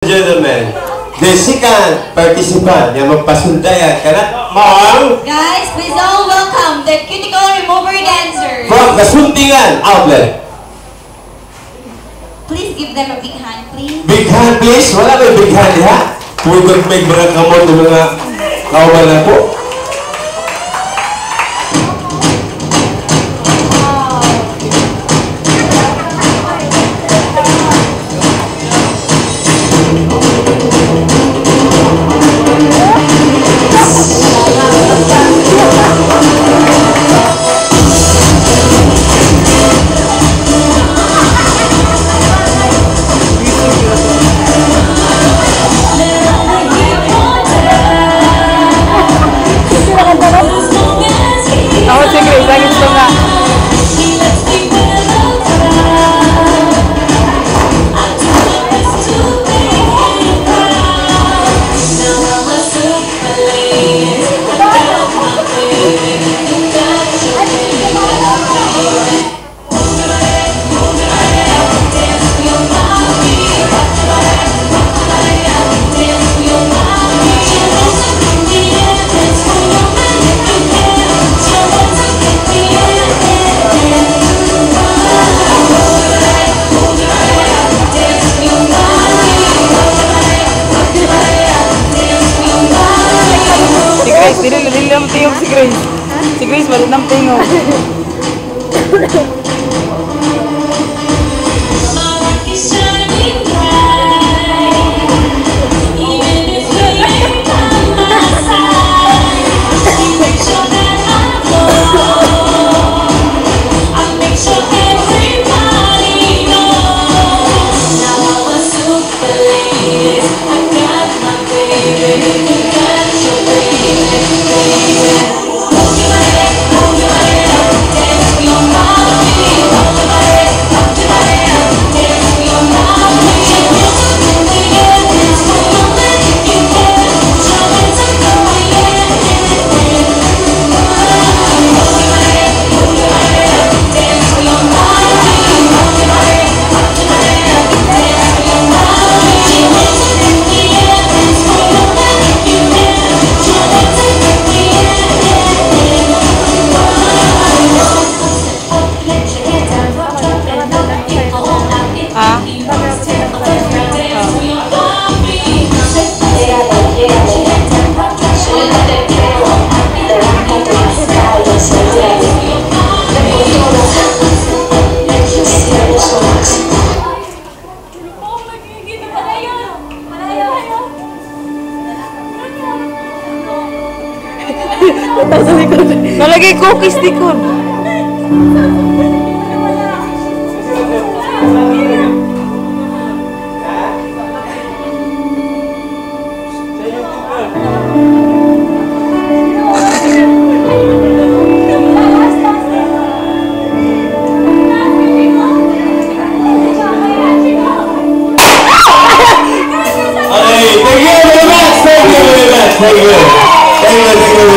gentlemen, the second participant yang magpasundayan kana mong Guys, please all welcome the cuticle remover dancers. from Kasuntingan Outlet. Please give them a big hand, please. Big hand please, wala may big hand ha? Huwag may mga kamot ng mga kauban na po. Grace, dili dili lang tingog si Grace. Si Grace, wala nang tingog. Nalagay cookies di ko. Okay, thank